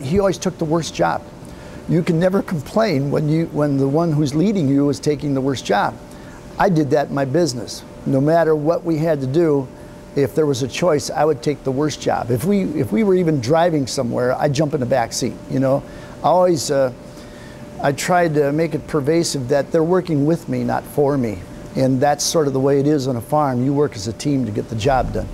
He always took the worst job. You can never complain when, you, when the one who's leading you is taking the worst job. I did that in my business. No matter what we had to do, if there was a choice, I would take the worst job. If we, if we were even driving somewhere, I'd jump in the back seat. You know, I always, uh, I tried to make it pervasive that they're working with me, not for me. And that's sort of the way it is on a farm. You work as a team to get the job done.